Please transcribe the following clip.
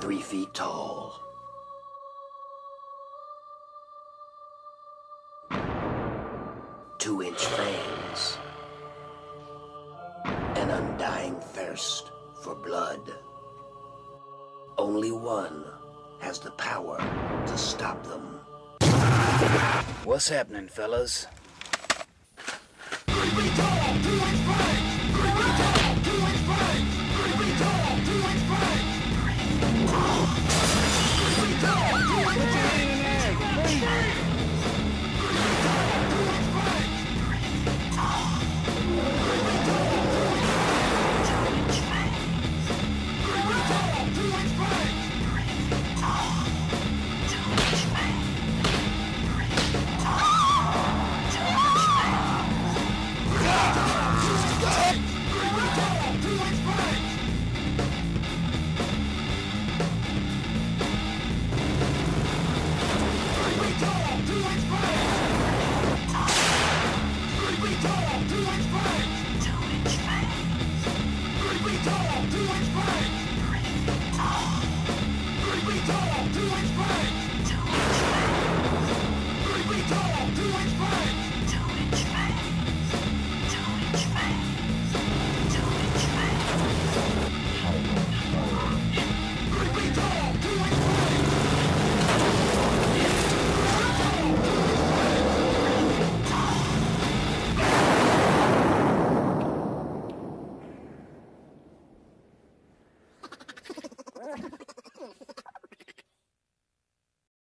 three feet tall. Two inch fangs. An undying thirst for blood. Only one has the power to stop them. What's happening, fellas? Three feet tall! me.